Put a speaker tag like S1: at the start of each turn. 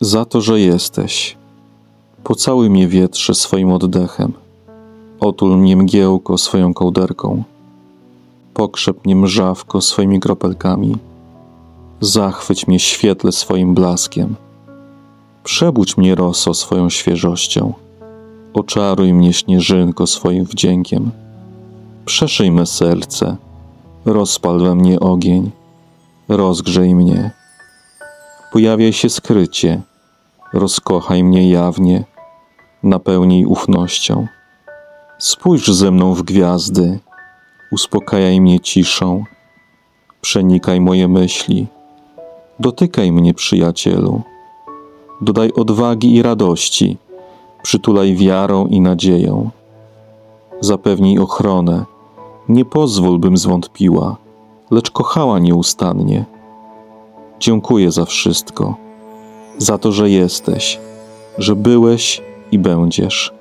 S1: za to, że jesteś. Pocałuj mnie wietrze swoim oddechem. Otul mnie mgiełko swoją kołderką. Pokrzep mnie mrzawko swoimi kropelkami. Zachwyć mnie świetle swoim blaskiem. Przebudź mnie roso swoją świeżością. Oczaruj mnie śnieżynko swoim wdziękiem. Przeszyj me serce, rozpal we mnie ogień, rozgrzej mnie. Pojawiaj się skrycie, rozkochaj mnie jawnie, napełnij ufnością. Spójrz ze mną w gwiazdy, uspokajaj mnie ciszą, przenikaj moje myśli, dotykaj mnie, przyjacielu, dodaj odwagi i radości, przytulaj wiarą i nadzieją. Zapewnij ochronę, nie pozwól, bym zwątpiła, lecz kochała nieustannie. Dziękuję za wszystko, za to, że jesteś, że byłeś i będziesz.